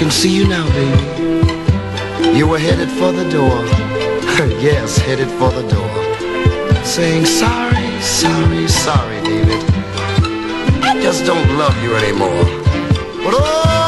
can see you now, baby. You were headed for the door. yes, headed for the door. Saying sorry, sorry, sorry, David. I just don't love you anymore. But oh,